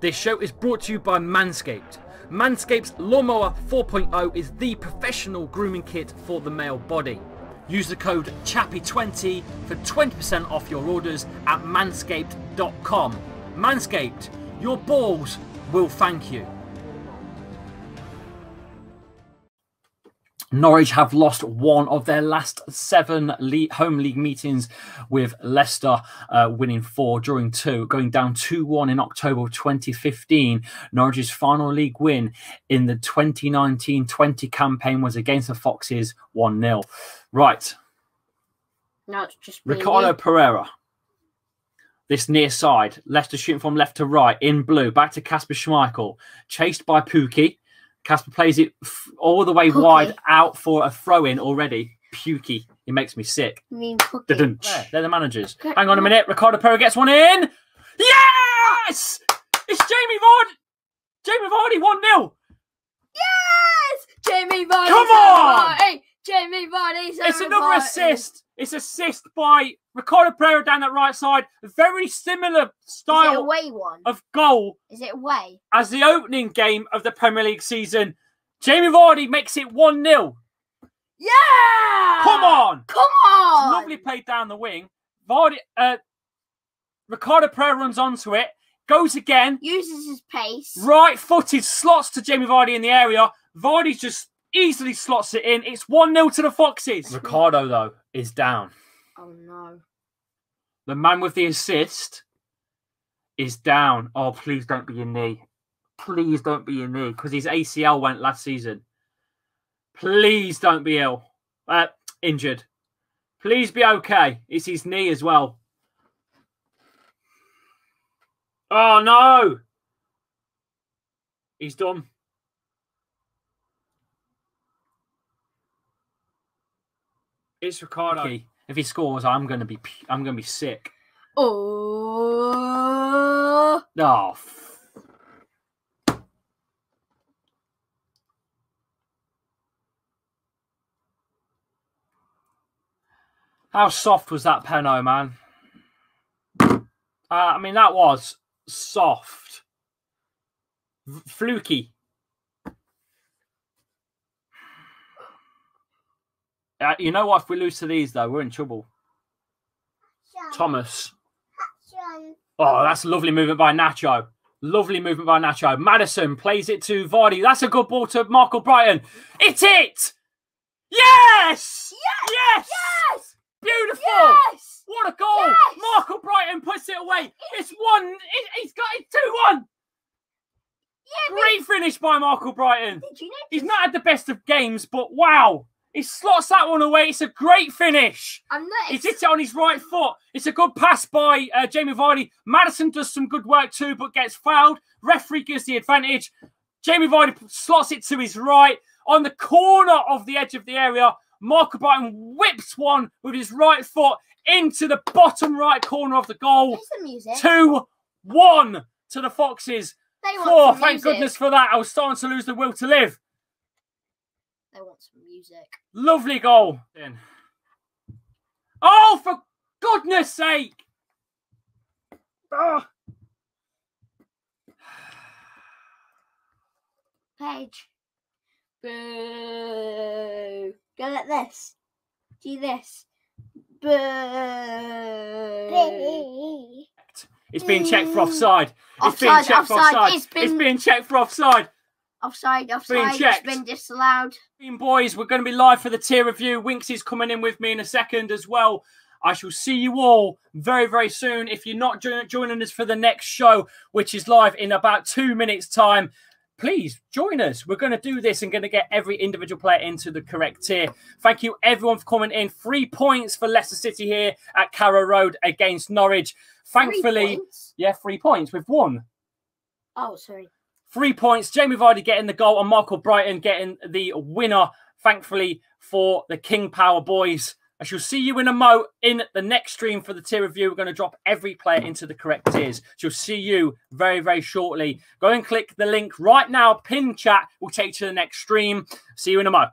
This show is brought to you by Manscaped. Manscaped's Lawnmower 4.0 is the professional grooming kit for the male body. Use the code CHAPPY20 for 20% off your orders at manscaped.com. Manscaped, your balls will thank you. Norwich have lost one of their last seven league, home league meetings, with Leicester uh, winning four, drawing two, going down 2 1 in October 2015. Norwich's final league win in the 2019 20 campaign was against the Foxes 1 0. Right. No, it's just Ricardo Pereira. This near side, Leicester shooting from left to right in blue, back to Kasper Schmeichel, chased by Pukki. Kasper plays it f- all the way Pukki. wide out for a throw in already. Pukey. He makes me sick. I mean, They're the managers. Okay. Hang on a minute. Ricardo Pereira gets one in. Yes! It's Jamie Vardy. Jamie Vardy 1 0. Yes! Jamie Vardy. Come on! Hey, Jamie Vardy. It's another assist. It's assist by Ricardo Pereira down that right side. Very similar Is it a style away one? of goal Is it away? as the opening game of the Premier League season. Jamie Vardy makes it 1 0. Yeah! Come on! Come on! Lovely play down the wing. Vardy, uh, Ricardo Pereira runs onto it, goes again, Uses his pace. right footed, slots to Jamie Vardy in the area. Vardy just easily slots it in. It's 1 0 to the Foxes. Ricardo, though, is down. Oh no. The man with the assist is down. Oh, please don't be your knee. Please don't be your knee because his ACL went last season. Please don't be ill. Uh, injured. Please be okay. It's his knee as well. Oh no! He's done. It's Ricardo. If he scores, I'm gonna be I'm gonna be sick. Oh. Oh, how soft was that penno, man? Uh, I mean, that was soft, V- fluky. Uh, you know what? If we lose to these, though, we're in trouble. Thomas. Oh, that's a lovely movement by Nacho. Lovely movement by Nacho. Maddison plays it to Vardy. That's a good ball to Marc Albrighton. It's it! Yes! Yes! Yes! Beautiful! Yes! What a goal! Yes! Marc Albrighton puts it away. It's one. It, he's got it 2 1. Yeah, Great finish by Marc Albrighton. did you know? He's not had the best of games, but wow. He slots that one away. It's a great finish. He's hit it on his right foot. It's a good pass by uh, Jamie Vardy. Maddison does some good work too, but gets fouled. Referee gives the advantage. Jamie Vardy slots it to his right on the corner of the edge of the area. Marc Albrighton whips one with his right foot into the bottom right corner of the goal. The 2 1 to the Foxes. Four. Thank music. goodness for that. I was starting to lose the will to live. They want some music. Lovely goal. then. Oh, for goodness sake. Ah. Page. Boo. Go like this. Do this. Boo. It's being checked for offside. It's being Offside, checked for offside. offside. It's It's been- being checked for offside. Offside, offside. It's been disallowed. Team boys, we're going to be live for the tier review. Winks is coming in with me in a second as well. I shall see you all very, very soon. If you're not jo- joining us for the next show, which is live in about two minutes' time, please join us. We're going to do this and going to get every individual player into the correct tier. Thank you, everyone, for coming in. Three points for Leicester City here at Carrow Road against Norwich. Thankfully, Three yeah, three points. We've won. Oh, sorry. Three points. Jamie Vardy getting the goal and Michael Brighton getting the winner, thankfully, for the King Power boys. I shall see you in a mo in the next stream for the tier review. We're going to drop every player into the correct tiers. Shall see you very, very shortly. Go and click the link right now. Pin chat We'll take you to the next stream. See you in a mo.